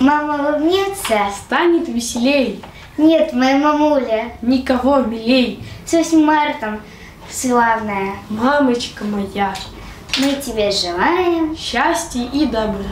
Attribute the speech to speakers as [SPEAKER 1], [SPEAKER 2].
[SPEAKER 1] Мама улыбнется?
[SPEAKER 2] Станет веселей.
[SPEAKER 1] Нет, моя мамуля.
[SPEAKER 2] Никого милей.
[SPEAKER 1] С 8 марта, славная.
[SPEAKER 2] Мамочка моя.
[SPEAKER 1] Мы тебе желаем
[SPEAKER 2] счастья и добра.